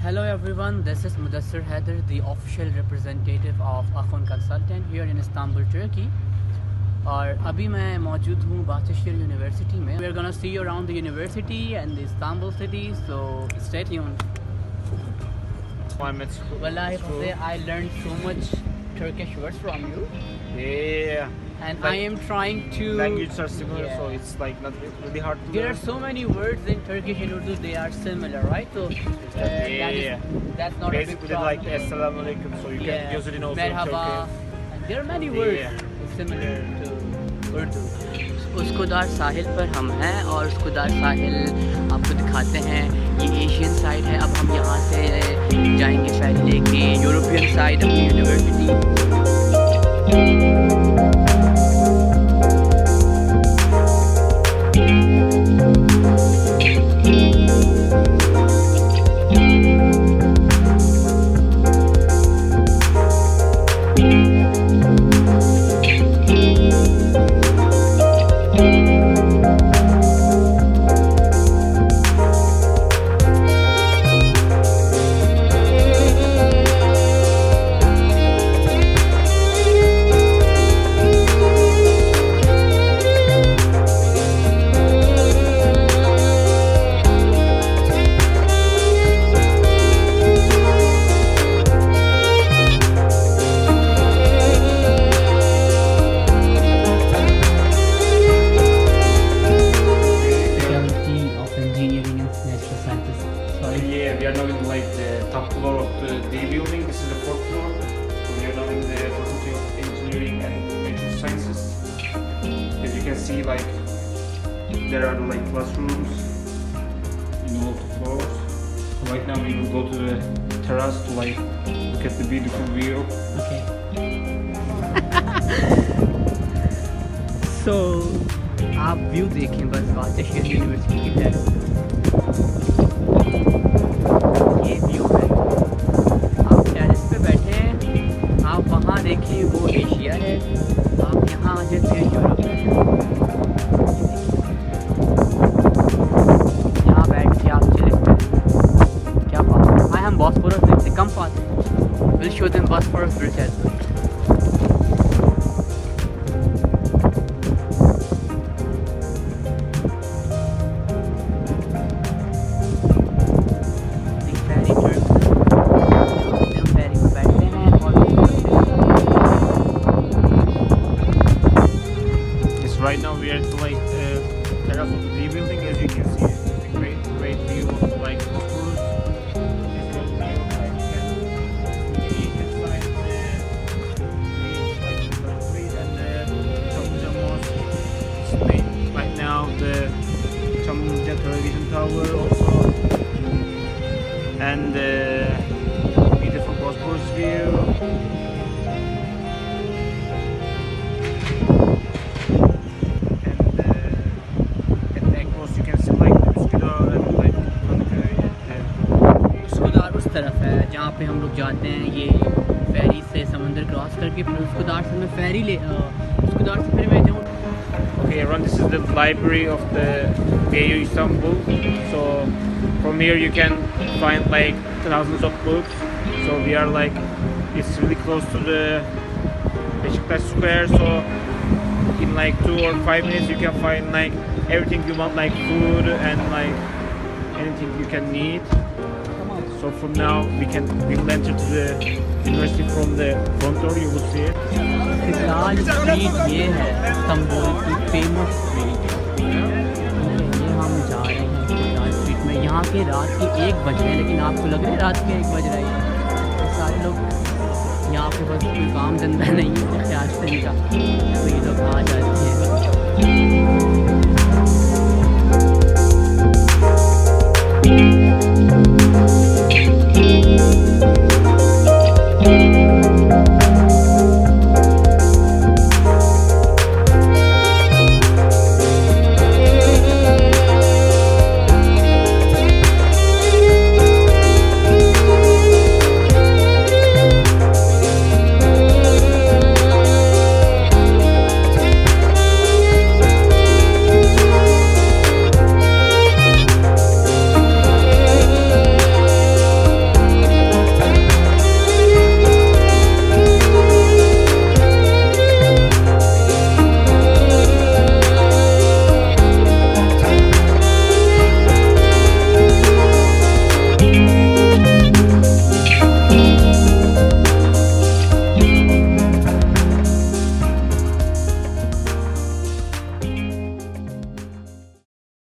Hello everyone, this is Mudassir Haider, the official representative of Akhun Consultant here in Istanbul, Turkey. और अभी मैं मौजूद हूँ Bahcesehir university में we are gonna see around the the and the Istanbul city so stay tuned i I learned so much Turkish words from you. Yeah and Like, I am trying to Languages are similar, Yeah. so it's like not really hard to There are learn. so many words in Turkish and Urdu, they are similar, right? So uh, that is, Yeah. that's not a big Basically, problem. like Assalamu alaikum, so you yeah. can use it in also Merhaba. Turkey. And there are many words Yeah. similar to Urdu. Uskudar साहिल पर हम हैं और उसकुदार साहिल आपको दिखाते हैं ये Asian side है अब हम यहाँ से जाएंगे फेरी लेके यूरोपियन साइड अपनी university the D building. This is the fourth floor. So we are now in the Faculty of Engineering and Natural Sciences. As you can see, like there are like classrooms in all the floors. So right now we will go to the terrace to like look at the beautiful view. Okay. so आप view देखें बस बादशाह university की तरफ देखें वो Asia है। आप यहाँ आ जाते हैं यूरोप यहाँ बैठ के आप चले। क्या पास आई हम बॉस्फोरस से, कम पाते will show them Bosphorus bridge as like uh, the building. As you can see, it's a great, great view of like. Right now the Çamlıca television tower also, and the beautiful Bosporus view. पे हम लोग जाते हैं ये फेरी से समंदर cross करके फिर उसकुदार से मैं फेरी ले अ, उसकुदार से फिर मैं जाऊँ Okay, everyone, this is the library of the BAU Istanbul. So from here you can find like thousands of books. So we are like, it's really close to the Beşiktaş Square. So in like two or five minutes you can find like everything you want, like food and like anything you can need. So from now, we can we will enter to the university from the front door. You will see it. फ़िलहाल street ये है Istanbul की famous street ये हम जा रहे हैं फ़िलहाल स्ट्रीट में यहाँ के रात के एक बज रहे हैं, लेकिन आपको लग रहा है रात के एक बज रहे हैं सारे लोग यहाँ पे बस कोई काम धंधा नहीं है तो ख्याल से इनका तो ये लोग आ जाते हैं